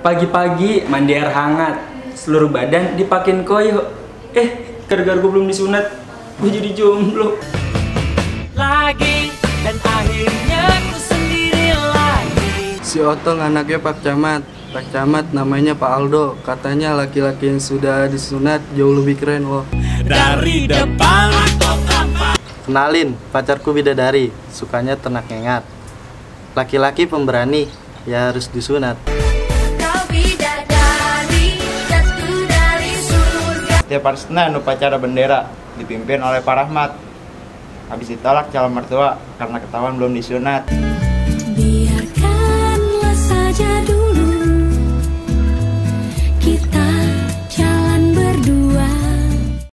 Pagi-pagi mandi air hangat, seluruh badan dipakein koyo. Eh, gara-gara gue belum disunat, gue jadi jomblo. lagi dan akhirnya ku sendiri lagi Si Otong anaknya Pak Camat. Pak Camat namanya Pak Aldo. Katanya laki-laki yang sudah disunat jauh lebih keren loh. dari depan Kenalin, pacarku bidadari, sukanya ternak ngengat. Laki-laki pemberani, ya harus disunat. Setiap hari Senin upacara bendera dipimpin oleh Pak Rahmat. Habis ditolak calon mertua karena ketahuan belum disunat.